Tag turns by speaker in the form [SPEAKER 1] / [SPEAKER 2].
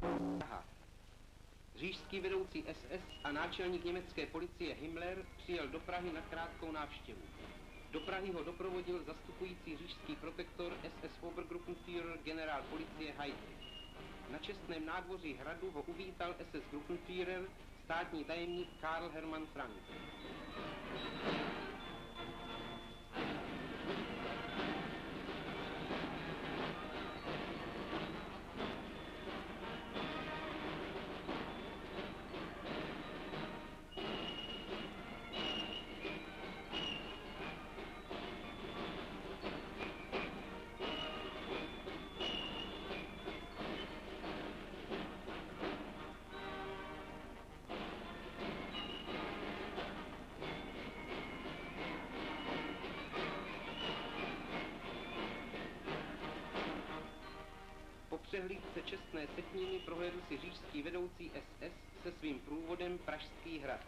[SPEAKER 1] Praha. Řížský vedoucí SS a náčelník německé policie Himmler přijel do Prahy na krátkou návštěvu. Do Prahy ho doprovodil zastupující řížský protektor SS Obergruppenführer generál policie Heydrich. Na čestném nádvoří hradu ho uvítal SS Gruppenführer, státní tajemník Karl Hermann Frank. Přehlídce čestné setniny prohlédl si řížský vedoucí SS se svým průvodem Pražský hrad.